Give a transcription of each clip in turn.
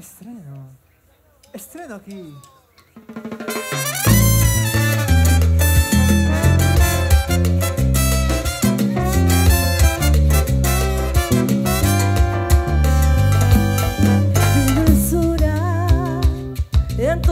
Estreno. Estreno aquí. en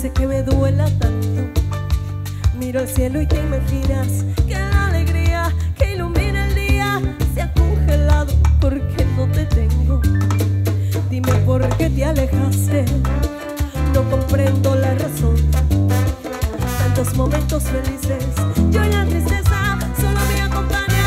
hace que me duela tanto. Miro al cielo y te imaginas que la alegría que ilumina el día se ha congelado porque no te tengo. Dime por qué te alejaste, no comprendo la razón. Tantos momentos felices, yo en la tristeza solo me acompañé.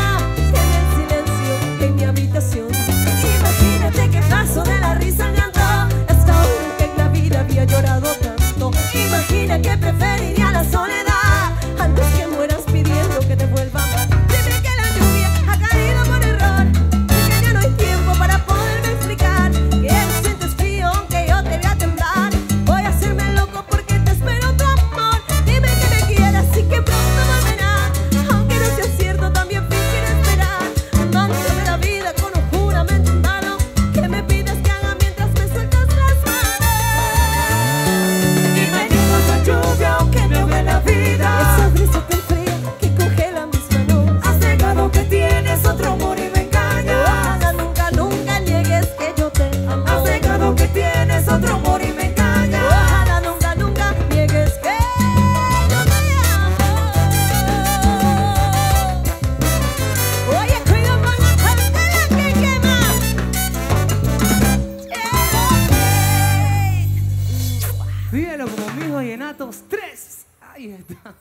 Candelo como mis vallenatos 3. Ahí está.